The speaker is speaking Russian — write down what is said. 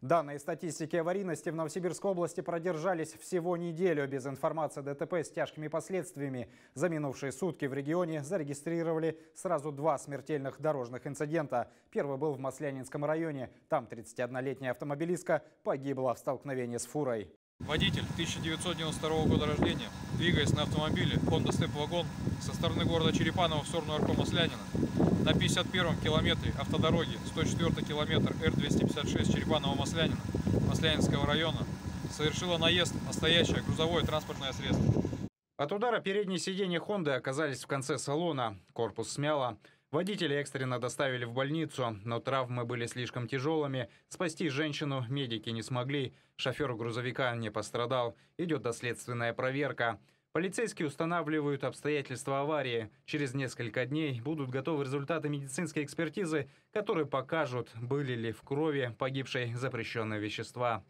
Данные статистики аварийности в Новосибирской области продержались всего неделю. Без информации о ДТП с тяжкими последствиями за минувшие сутки в регионе зарегистрировали сразу два смертельных дорожных инцидента. Первый был в Маслянинском районе. Там 31-летняя автомобилистка погибла в столкновении с фурой. Водитель 1992 года рождения, двигаясь на автомобиле Honda Step Wagon со стороны города Черепаново в сторону Аркома Слянина, на 51-м километре автодороги 104 километр Р-256 Черепаново-Маслянина Маслянинского района совершила наезд на грузовое транспортное средство. От удара передние сиденья Хонды оказались в конце салона. Корпус смяло. Водителя экстренно доставили в больницу, но травмы были слишком тяжелыми. Спасти женщину медики не смогли. Шофер грузовика не пострадал. Идет доследственная проверка. Полицейские устанавливают обстоятельства аварии. Через несколько дней будут готовы результаты медицинской экспертизы, которые покажут, были ли в крови погибшей запрещенные вещества.